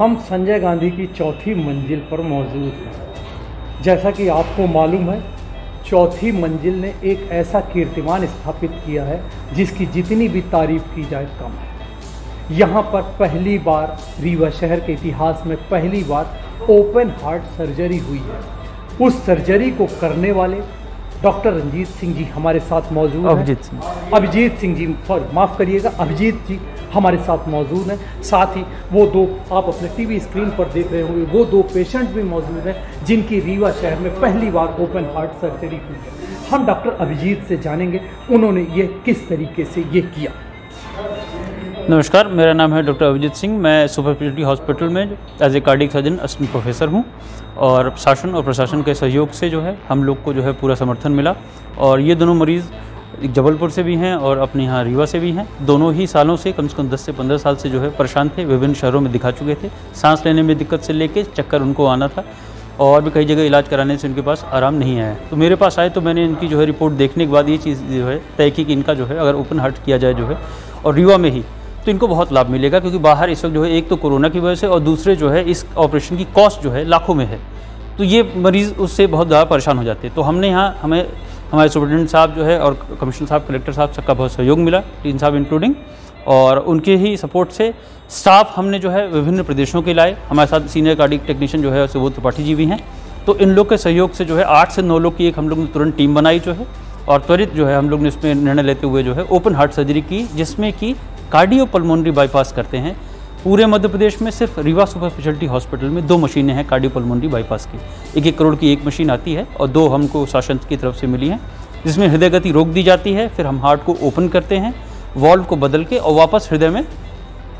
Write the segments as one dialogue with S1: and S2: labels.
S1: हम संजय गांधी की चौथी मंजिल पर मौजूद हैं। जैसा कि आपको मालूम है, चौथी मंजिल ने एक ऐसा कीर्तिमान स्थापित किया है, जिसकी जितनी भी तारीफ़ की जाए कम है। यहाँ पर पहली बार रीवा शहर के इतिहास में पहली बार ओपन हार्ट सर्जरी हुई है। उस सर्जरी को करने वाले डॉक्टर रंजीत सिंह जी हमारे साथ मौजूद हैं।
S2: अभिजीत सिंह
S1: अभिजीत सिंह जी सॉरी माफ़ करिएगा अभिजीत जी हमारे साथ मौजूद हैं। साथ ही वो दो आप अपने टीवी स्क्रीन पर देख रहे होंगे वो दो पेशेंट भी मौजूद हैं जिनकी रीवा शहर में पहली बार ओपन हार्ट सर्जरी हुई है। हम डॉक्टर अभिजीत से जानेंगे उन्होंने ये किस तरीके से ये किया।
S2: नमस्कार, मेरा नाम है डॉक्टर अभिजीत सिंह। मैं सुपर स्पेशलिटी हॉस्पिटल में as a cardiac surgeon, assistant professor हूँ और शासन और प्रशासन के सहयोग से जो है हम लोग को जो है पूरा समर्थन मिला और ये दोनों मरीज़ जबलपुर से भी हैं और अपने यहाँ रीवा से भी हैं। दोनों ही सालों से, कम से कम 10 से 15 साल से जो है परेशान थे, विभिन्न शहरों में दिखा चुके थे। सांस लेने में दिक्कत से लेके चक्कर उनको आना था और भी कई जगह इलाज कराने से उनके पास आराम नहीं आया। तो मेरे पास आए तो मैंने इनकी जो है रिपोर्ट देखने के बाद ये चीज़ जो है तय की कि इनका जो है अगर ओपन हार्ट किया जाए जो है और रीवा में ही तो इनको बहुत लाभ मिलेगा, क्योंकि बाहर इस वक्त जो है, एक तो कोरोना की वजह से और दूसरे जो है, इस ऑपरेशन की कॉस्ट जो है, लाखों में है। तो ये मरीज़ उससे बहुत ज़्यादा परेशान हो जाते हैं। तो हमने यहाँ, हमें, हमारे सुप्रिटेंडेंट साहब जो है और कमिश्नर साहब, कलेक्टर साहब सबका बहुत सहयोग मिला टीन साहब इंक्लूडिंग, और उनके ही सपोर्ट से स्टाफ हमने जो है, विभिन्न प्रदेशों के लाए। हमारे साथ सीनियर कार्डिक टेक्नीशियन जो है सुबोध त्रिपाठी जी भी हैं। तो इन लोग के सहयोग से जो है, आठ से नौ लोग की एक हम लोग ने तुरंत टीम बनाई जो है, और त्वरित जो है, हम लोग ने इसमें निर्णय लेते हुए जो है, ओपन हार्ट सर्जरी की, जिसमें कि कार्डियो बाईपास करते हैं। पूरे मध्य प्रदेश में सिर्फ़ रीवा सुपर स्पेशलिटी हॉस्पिटल में दो मशीनें हैं कार्डियो पल्मोनरी बाईपास की। एक एक करोड़ की एक मशीन आती है और दो हमको शासन की तरफ़ से मिली हैं, जिसमें हृदय गति रोक दी जाती है, फिर हम हार्ट को ओपन करते हैं वॉल्व को बदल के और वापस हृदय में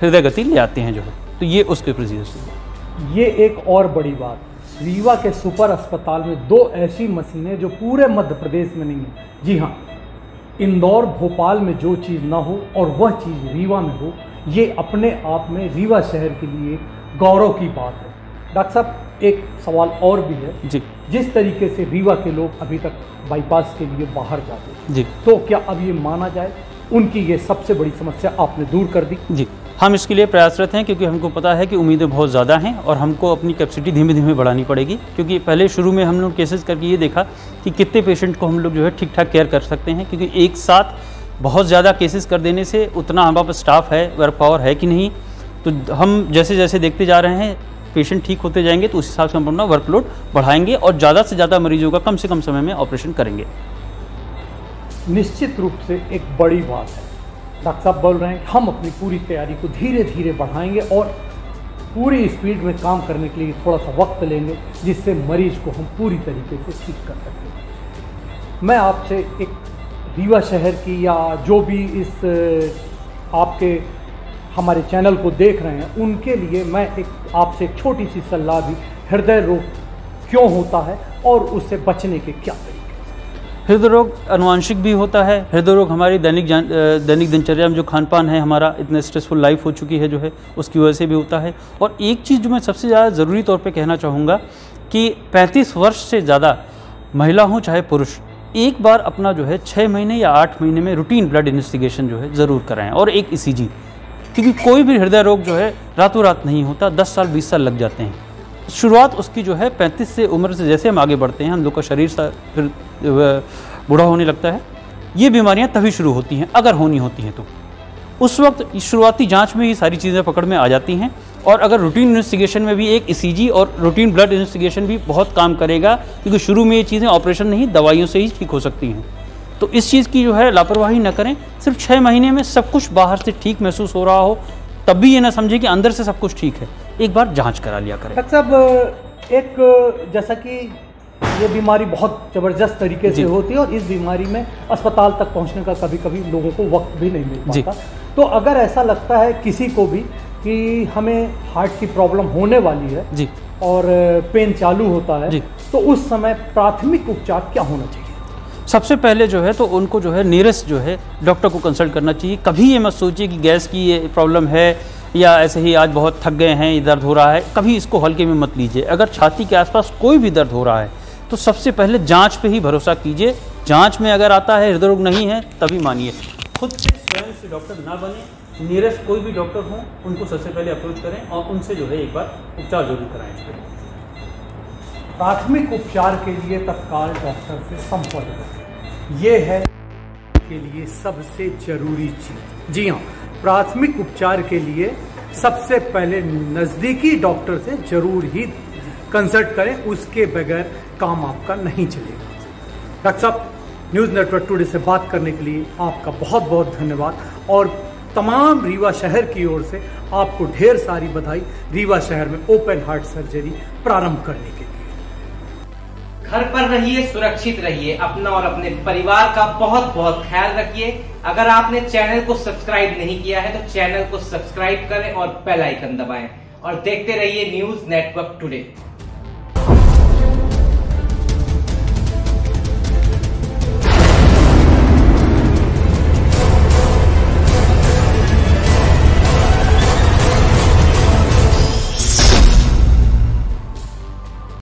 S2: हृदय गति ले आते हैं जो है। तो ये उसके प्रोसीजर
S1: ये एक और बड़ी बात, रीवा के सुपर अस्पताल में दो ऐसी मशीनें जो पूरे मध्य प्रदेश में नहीं है। जी हाँ इंदौर भोपाल में जो चीज़ ना हो और वह चीज़ रीवा में हो ये अपने आप में रीवा शहर के लिए गौरव की बात है। डॉक्टर साहब एक सवाल और भी है।
S2: जी।
S1: जिस तरीके से रीवा के लोग अभी तक बाईपास के लिए बाहर जाते हैं
S2: जी।
S1: तो क्या अब ये माना जाए? उनकी ये सबसे बड़ी समस्या आपने दूर कर दी?
S2: जी। हम इसके लिए प्रयासरत हैं क्योंकि हमको पता है कि उम्मीदें बहुत ज़्यादा हैं और हमको अपनी कैपेसिटी धीमे धीमे बढ़ानी पड़ेगी। क्योंकि पहले शुरू में हम लोग केसेस करके ये देखा कि कितने पेशेंट को हम लोग जो है ठीक ठाक केयर कर सकते हैं, क्योंकि एक साथ बहुत ज़्यादा केसेस कर देने से उतना हमारे पास स्टाफ है वर्क पावर है कि नहीं। तो हम जैसे जैसे देखते जा रहे हैं पेशेंट ठीक होते जाएँगे तो उस हिसाब से हम अपना वर्कलोड बढ़ाएँगे और ज़्यादा से ज़्यादा मरीजों का कम से कम समय में ऑपरेशन करेंगे।
S1: निश्चित रूप से एक बड़ी बात है। डॉक्टर साहब बोल रहे हैं कि हम अपनी पूरी तैयारी को धीरे धीरे बढ़ाएँगे और पूरी स्पीड में काम करने के लिए थोड़ा सा वक्त लेंगे, जिससे मरीज़ को हम पूरी तरीके से ठीक कर सकें। मैं आपसे एक रीवा शहर की या जो भी इस आपके हमारे चैनल को देख रहे हैं, उनके लिए मैं एक, आपसे एक छोटी सी सलाह भी, हृदय रोग क्यों होता है और उससे बचने के क्या तरीके
S2: हृदय रोग अनुवांशिक भी होता है। हृदय रोग हमारी दैनिक दैनिक दिनचर्या में जो खान पान है, हमारा इतना स्ट्रेसफुल लाइफ हो चुकी है जो है, उसकी वजह से भी होता है। और एक चीज़ जो मैं सबसे ज़्यादा ज़रूरी तौर पे कहना चाहूँगा कि 35 वर्ष से ज़्यादा महिला हो, चाहे पुरुष, एक बार अपना जो है छः महीने या आठ महीने में रूटीन ब्लड इन्वेस्टिगेशन जो है, ज़रूर कराएँ। और एक ई क्योंकि कोई भी हृदय रोग जो है, रातों रात नहीं होता, दस साल, बीस साल लग जाते हैं। शुरुआत उसकी जो है पैंतीस से उम्र से, जैसे हम आगे बढ़ते हैं, हम लोग का शरीर सा फिर बूढ़ा होने लगता है। ये बीमारियाँ तभी शुरू होती हैं, अगर होनी होती हैं तो। उस वक्त शुरुआती जाँच में ही सारी चीज़ें पकड़ में आ जाती हैं और अगर रूटीन इन्वेस्टिगेशन में भी एक ईसीजी और रूटीन ब्लड इन्वेस्टिगेशन भी बहुत काम करेगा, क्योंकि शुरू में ये चीज़ें ऑपरेशन नहीं, दवाइयों से ही ठीक हो सकती हैं। तो इस चीज़ की जो है लापरवाही न करें, सिर्फ़ छः महीने में सब कुछ बाहर से ठीक महसूस हो रहा हो, तब भी ये ना समझे कि अंदर से सब कुछ ठीक है। एक बार जाँच करा लिया करें।
S1: डॉक्टर साहब एक जैसा कि ये बीमारी बहुत ज़बरदस्त तरीके से होती है और इस बीमारी में अस्पताल तक पहुँचने का कभी कभी लोगों को वक्त भी नहीं मिल पाता। तो अगर ऐसा लगता है किसी को भी कि हमें हार्ट की प्रॉब्लम होने वाली है
S2: जी।
S1: और पेन चालू होता है जी। तो उस समय प्राथमिक उपचार क्या होना चाहिए?
S2: सबसे पहले जो है तो उनको जो है नियरेस्ट जो है डॉक्टर को कंसल्ट करना चाहिए। कभी ये मत सोचिए कि गैस की ये प्रॉब्लम है या ऐसे ही आज बहुत थक गए हैं, ये दर्द हो रहा है, कभी इसको हल्के में मत लीजिए। अगर छाती के आसपास कोई भी दर्द हो रहा है तो सबसे पहले जाँच पे ही भरोसा कीजिए। जाँच में अगर आता है, हृदय रोग नहीं है, तभी मानिए।
S1: खुद से स्वयं से
S2: डॉक्टर ना बने नियरेस्ट कोई भी डॉक्टर हो, उनको सबसे पहले अप्रोच करें और उनसे जो है एक बार उपचार ज़रूर कराएँ
S1: प्राथमिक उपचार के लिए तत्काल डॉक्टर से संपर्क करें। ये है के लिए सबसे ज़रूरी चीज़। जी हाँ प्राथमिक उपचार के लिए सबसे पहले नज़दीकी डॉक्टर से ज़रूर ही कंसल्ट करें, उसके बगैर काम आपका नहीं चलेगा। डॉक्टर साहब, न्यूज़ नेटवर्क टुडे से बात करने के लिए आपका बहुत बहुत धन्यवाद। और तमाम रीवा शहर की ओर से आपको ढेर सारी बधाई। रीवा शहर में ओपन हार्ट सर्जरी प्रारंभ करने के लिए।
S3: घर पर रहिए, सुरक्षित रहिए, अपना और अपने परिवार का बहुत बहुत ख्याल रखिए। अगर आपने चैनल को सब्सक्राइब नहीं किया है तो चैनल को सब्सक्राइब करें और बेल आइकन दबाएँ। और देखते रहिए न्यूज़ नेटवर्क टुडे।